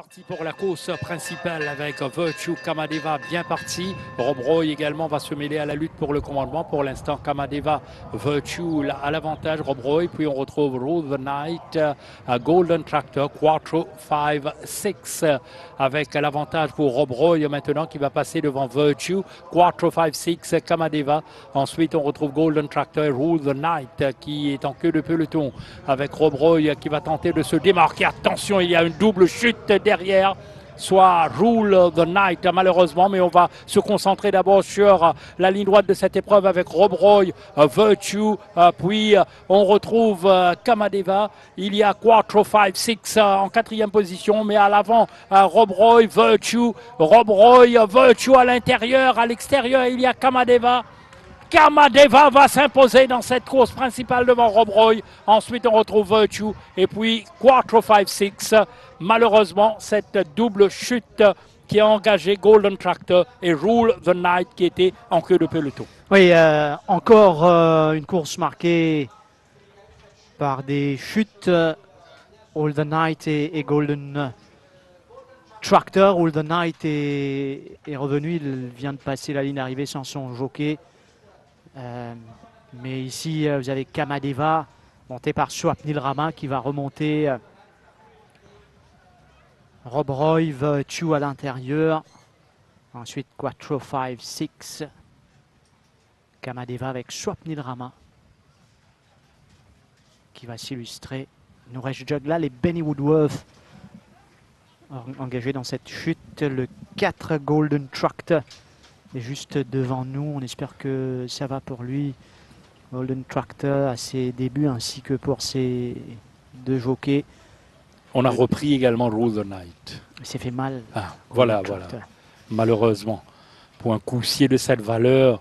parti pour la course principale avec Virtue Kamadeva bien parti. Rob Roy également va se mêler à la lutte pour le commandement. Pour l'instant, Kamadeva, Virtue à l'avantage. Rob Roy, puis on retrouve Rule the Night, uh, Golden Tractor, Quattro 5, 6 avec l'avantage pour Rob Roy maintenant qui va passer devant Virtue. Quattro 5, 6, Kamadeva. Ensuite, on retrouve Golden Tractor et the Night qui est en queue de peloton avec Rob Roy qui va tenter de se démarquer. Attention, il y a une double chute derrière soit Rule the Night malheureusement, mais on va se concentrer d'abord sur la ligne droite de cette épreuve avec Rob Roy, euh, Virtue, euh, puis euh, on retrouve Kamadeva, il y a Quattro 5, 6 en quatrième position, mais à l'avant Rob Roy, Virtue, Rob Roy, Virtue à l'intérieur, à l'extérieur il y a Kamadeva. Kamadeva va s'imposer dans cette course principale devant Rob Roy. Ensuite, on retrouve Virtue et puis Quattro 5, 6. Malheureusement, cette double chute qui a engagé Golden Tractor et Rule the Night qui était en queue de peloton. Oui, euh, encore euh, une course marquée par des chutes. All the Night et, Golden Tractor. All the Night est, est, revenu, il vient de passer la ligne d'arrivée sans son jockey. Euh, mais ici, euh, vous avez Kamadeva, monté par Swapnil Rama, qui va remonter. Euh, Rob Roy, Virtue à l'intérieur. Ensuite, Quattro 5, 6. Kamadeva avec Swapnil Rama qui va s'illustrer. Nous reste Juggla et Benny Woodworth engagés dans cette chute. Le 4 Golden Tractor est juste devant nous. On espère que ça va pour lui. Golden Tractor à ses débuts ainsi que pour ses deux jockeys. On a repris également Rule the Night. Il s'est fait mal. Ah, voilà, voilà. Malheureusement, pour un coussier de cette valeur,